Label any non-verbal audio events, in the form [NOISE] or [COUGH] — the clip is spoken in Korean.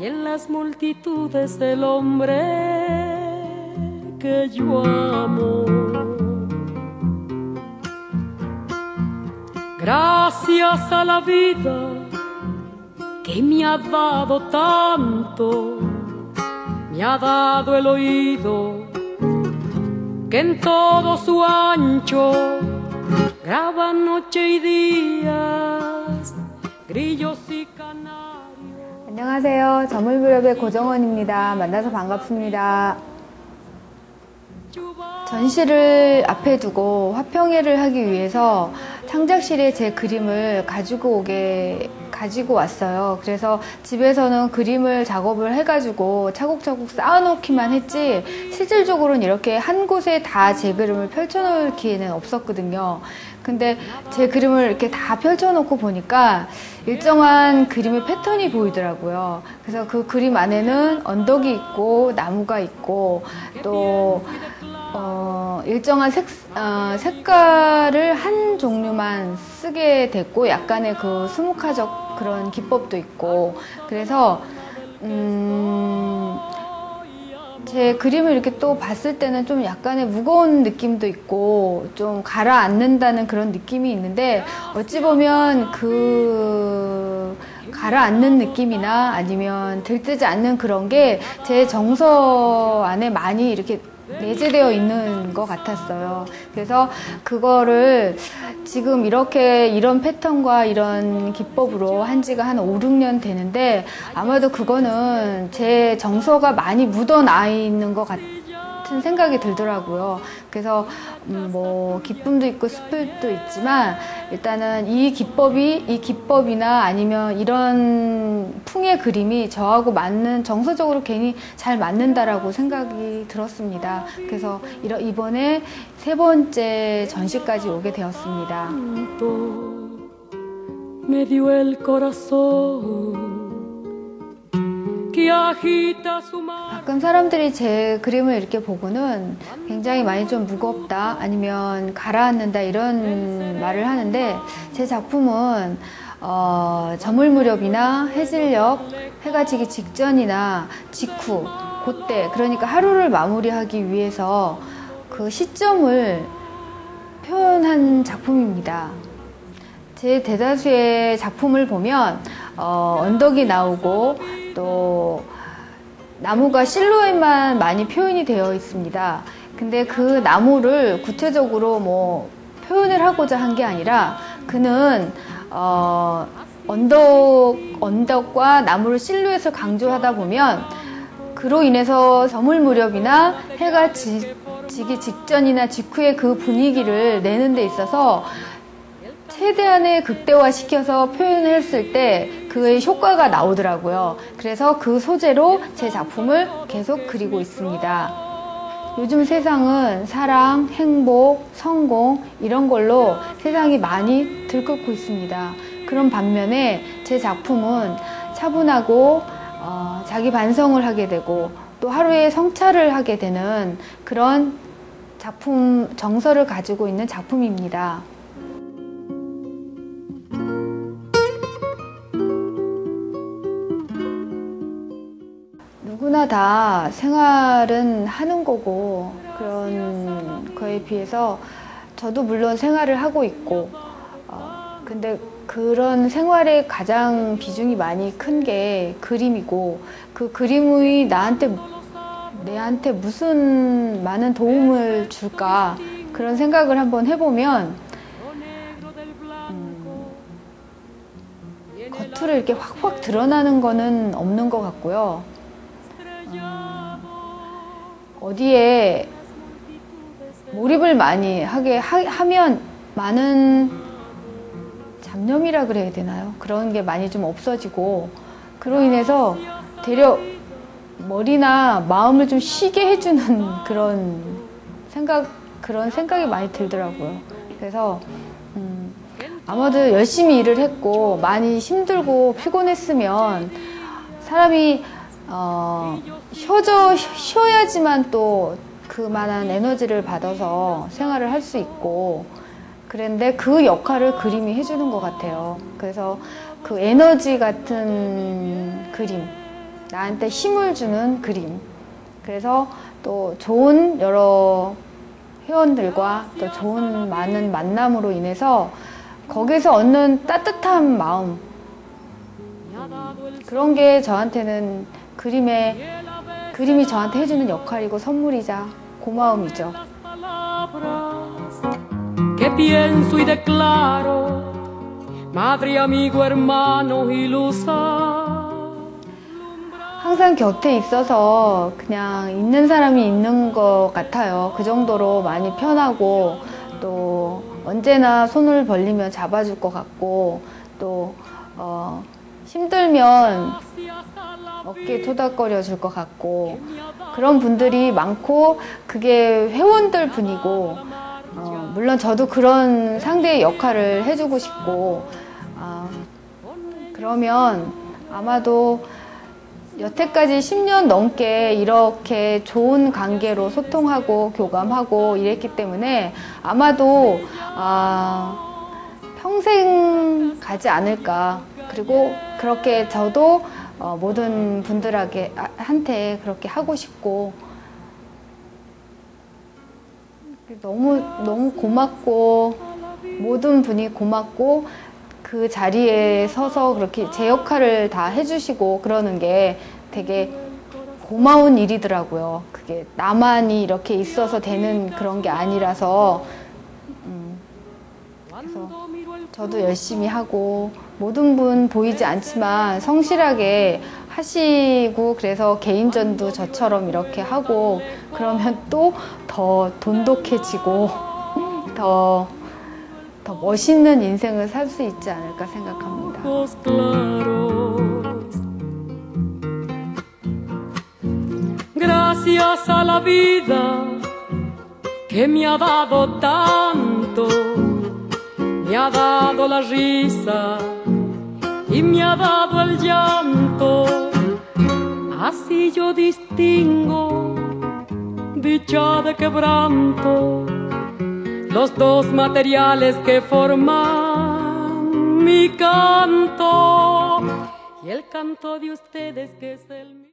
y en las multitudes del hombre que yo amo. Gracias a la vida que me ha dado tanto, me ha dado el oído que en todo su ancho graba noche y días, grillos y. 안녕하세요. 저물무렵의 고정원입니다. 만나서 반갑습니다. 전시를 앞에 두고 화평회를 하기 위해서 창작실에 제 그림을 가지고 오게 가지고 왔어요. 그래서 집에서는 그림을 작업을 해가지고 차곡차곡 쌓아놓기만 했지 실질적으로는 이렇게 한 곳에 다 제 그림을 펼쳐놓을 기회는 없었거든요. 근데 제 그림을 이렇게 다 펼쳐놓고 보니까 일정한 그림의 패턴이 보이더라고요. 그래서 그 그림 안에는 언덕이 있고 나무가 있고 또 어, 일정한 색, 어, 색깔을 한 종류만 쓰게 됐고 약간의 그 수묵화적 그런 기법도 있고 그래서 음, 제 그림을 이렇게 또 봤을 때는 좀 약간의 무거운 느낌도 있고 좀 가라앉는다는 그런 느낌이 있는데 어찌 보면 그 가라앉는 느낌이나 아니면 들뜨지 않는 그런 게 제 정서 안에 많이 이렇게 내재되어 있는 것 같았어요. 그래서 그거를 지금 이렇게 이런 패턴과 이런 기법으로 한 지가 한 5, 6년 되는데 아마도 그거는 제 정서가 많이 묻어나 있는 것 같아요. 같은 생각이 들더라고요. 그래서 음, 뭐 기쁨도 있고 슬픔도 있지만 일단은 이 기법이 이 기법이나 아니면 이런 풍의 그림이 저하고 맞는 정서적으로 괜히 잘 맞는다라고 생각이 들었습니다. 그래서 이번에 세 번째 전시까지 오게 되었습니다. 가끔 사람들이 제 그림을 이렇게 보고는 굉장히 많이 좀 무겁다 아니면 가라앉는다 이런 말을 하는데 제 작품은 어, 저물 무렵이나 해질녘 해가 지기 직전이나 직후 그때 그러니까 하루를 마무리하기 위해서 그 시점을 표현한 작품입니다. 제 대다수의 작품을 보면 어, 언덕이 나오고 또 나무가 실루엣만 많이 표현이 되어 있습니다. 근데 그 나무를 구체적으로 뭐 표현을 하고자 한 게 아니라 그는 어 언덕 언덕과 나무를 실루엣을 강조하다 보면 그로 인해서 저물 무렵이나 해가 지, 지기 직전이나 직후의 그 분위기를 내는 데 있어서 최대한의 극대화시켜서 표현을 했을 때 그의 효과가 나오더라고요. 그래서 그 소재로 제 작품을 계속 그리고 있습니다. 요즘 세상은 사랑, 행복, 성공 이런 걸로 세상이 많이 들끓고 있습니다. 그런 반면에 제 작품은 차분하고 어, 자기 반성을 하게 되고 또 하루에 성찰을 하게 되는 그런 작품 정서를 가지고 있는 작품입니다. 누구나 다 생활은 하는 거고 그런 거에 비해서 저도 물론 생활을 하고 있고 어, 근데 그런 생활에 가장 비중이 많이 큰 게 그림이고 그 그림이 나한테 내한테 무슨 많은 도움을 줄까 그런 생각을 한번 해보면 음, 겉으로 이렇게 확확 드러나는 거는 없는 것 같고요. 어디에 몰입을 많이 하게 하, 면 많은 잡념이라 그래야 되나요? 그런 게 많이 좀 없어지고 그로 인해서 되려 머리나 마음을 좀 쉬게 해주는 [LAUGHS] 그런 생각 그런 생각이 많이 들더라고요. 그래서 음, 아마도 열심히 일을 했고 많이 힘들고 피곤했으면 사람이 어, 쉬어져 쉬어야지만 또 그만한 에너지를 받아서 생활을 할 수 있고 그런데 그 역할을 그림이 해주는 것 같아요. 그래서 그 에너지 같은 그림, 나한테 힘을 주는 그림. 그래서 또 좋은 여러 회원들과 또 좋은 많은 만남으로 인해서 거기서 얻는 따뜻한 마음. 그런 게 저한테는 그림의, 그림이 저한테 해주는 역할이고 선물이자 고마움이죠. 항상 곁에 있어서 그냥 있는 사람이 있는 것 같아요. 그 정도로 많이 편하고 또 언제나 손을 벌리면 잡아줄 것 같고 또 어, 힘들면 어깨 토닥거려 줄 것 같고 그런 분들이 많고 그게 회원들 분이고 어, 물론 저도 그런 상대의 역할을 해주고 싶고 아, 그러면 아마도 여태까지 10년 넘게 이렇게 좋은 관계로 소통하고 교감하고 이랬기 때문에 아마도 아, 평생 가지 않을까. 그리고 그렇게 저도 어, 모든 분들에게 아, 한테 그렇게 하고 싶고 너무 너무 고맙고 모든 분이 고맙고 그 자리에 서서 그렇게 제 역할을 다 해주시고 그러는 게 되게 고마운 일이더라고요. 그게 나만이 이렇게 있어서 되는 그런 게 아니라서 음, 그래서 저도 열심히 하고 모든 분 보이지 않지만 성실하게 하시고 그래서 개인전도 저처럼 이렇게 하고 그러면 [LAUGHS] 또 더 돈독해지고 [LAUGHS] 더 더 멋있는 인생을 살 수 있지 않을까 생각합니다. Gracias me ha dado la risa y me ha dado el llanto. Así yo distingo dicha de quebranto los dos materiales que forman mi canto y el canto de ustedes que es el mío.